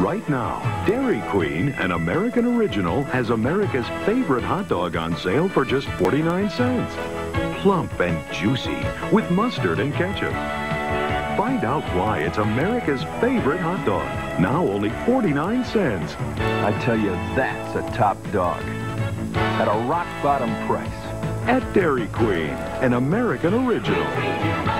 Right now, Dairy Queen, an American original, has America's favorite hot dog on sale for just 49 cents. Plump and juicy with mustard and ketchup. Find out why it's America's favorite hot dog. Now only 49 cents. I tell you, that's a top dog. At a rock bottom price. At Dairy Queen, an American original.